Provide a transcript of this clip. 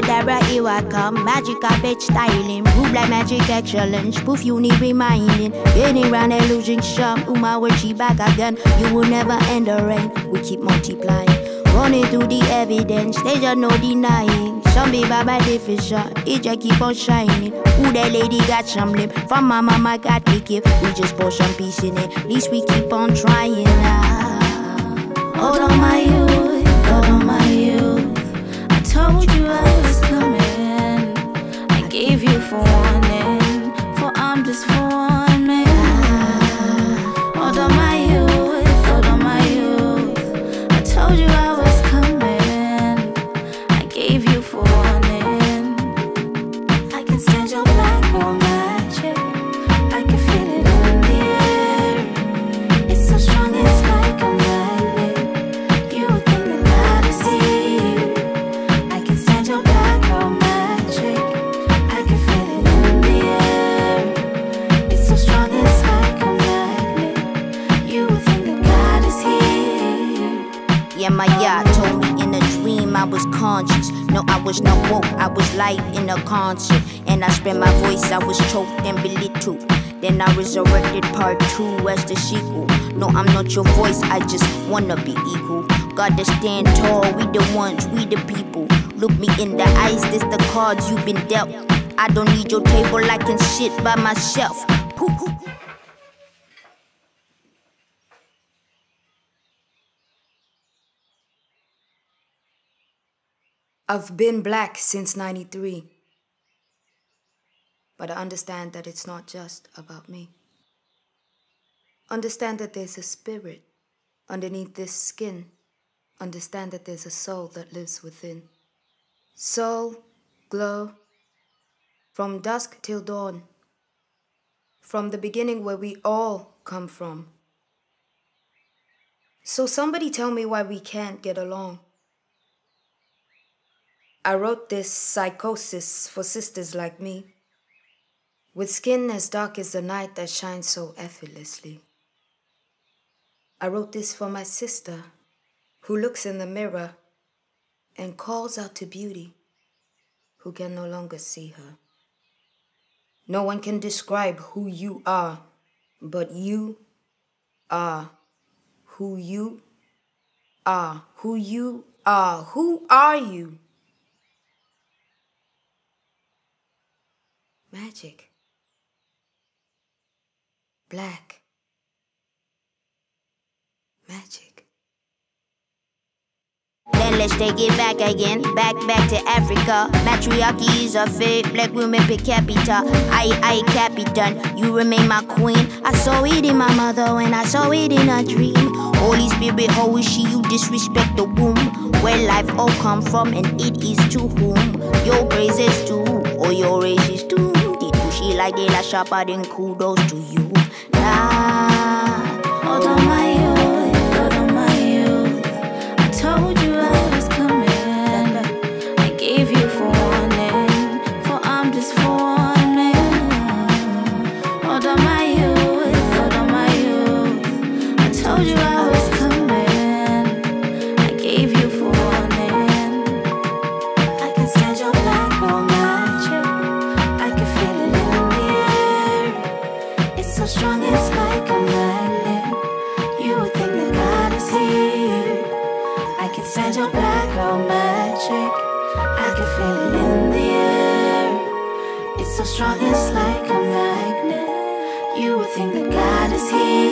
abracadabra, here I come. Magic carpet styling, proof like magic excellence. Proof you need reminding. Getting round and losing some. Uma when she back again. You will never end the rain. We keep multiplying. Running through the evidence, there's just no denying. Some be by different shot, it just keep on shining. Who that lady got some lip? From my mama got the gift. We just pour some peace in it. At least we keep on trying. Ah. Hold on, my youth. Hold on, my youth. I told you I for. For I'm just for one man. Hold on, my youth. Hold on, my youth. I told you Yeah, my yacht told me in a dream I was conscious. No, I was not woke, I was live in a concert. And I spread my voice, I was choked and belittled. Then I resurrected part two as the sequel. No, I'm not your voice, I just wanna be equal. Gotta stand tall, we the ones, we the people. Look me in the eyes, this the cards you've been dealt. I don't need your table, I can sit by myself. Pooh. I've been black since 93. But I understand that it's not just about me. Understand that there's a spirit underneath this skin. Understand that there's a soul that lives within. Soul, glow, from dusk till dawn. From the beginning where we all come from. So somebody tell me why we can't get along. I wrote this psychosis for sisters like me, with skin as dark as the night that shines so effortlessly. I wrote this for my sister, who looks in the mirror and calls out to beauty, who can no longer see her. No one can describe who you are, but you are who you are. Who you are. Who are you? Magic. Black. Magic. Then let's take it back again, back back to Africa. Matriarchy is a fate, black women per capita. I I capitan, you remain my queen. I saw it in my mother when I saw it in a dream. Holy Spirit, how is she? You disrespect the womb, where life all come from, and it is to whom your praises to, or your race is to. Did pushy like they la sharper, then kudos to you. so strong, it's like a magnet. You would think that God is here.